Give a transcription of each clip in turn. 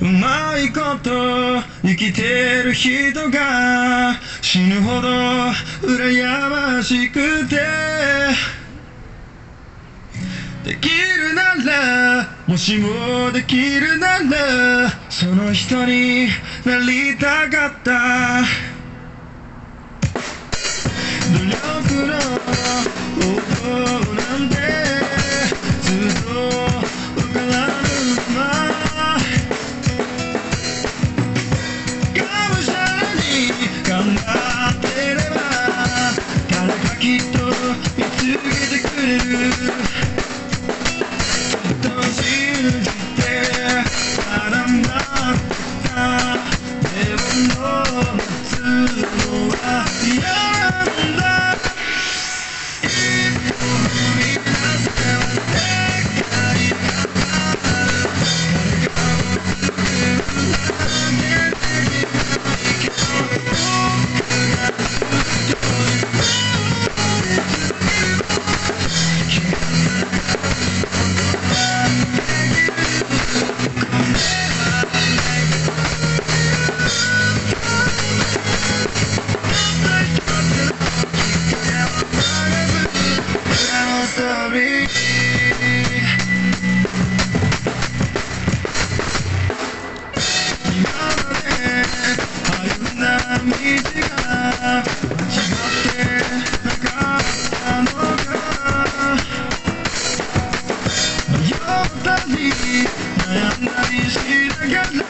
うまいこと生きてる人が死ぬほど羨ましくて。できるならもしもできるならその人になりたかった。努力の王道 Down. Good luck.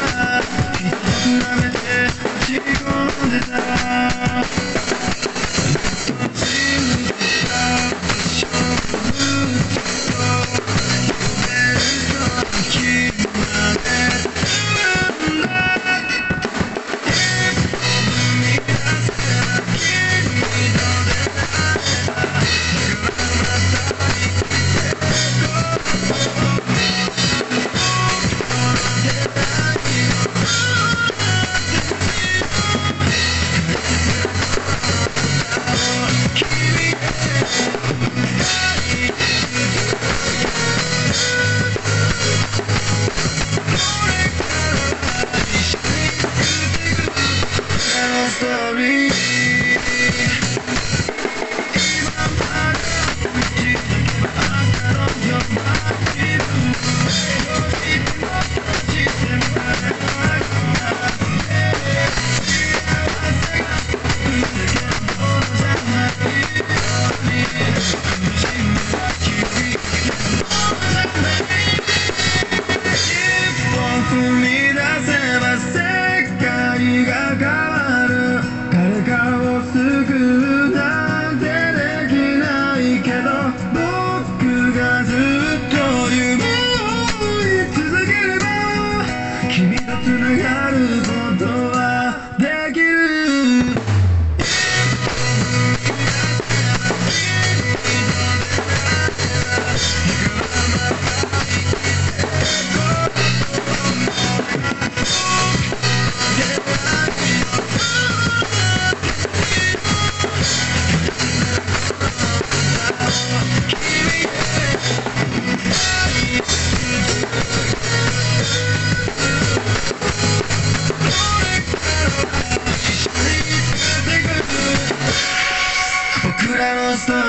the good. just the.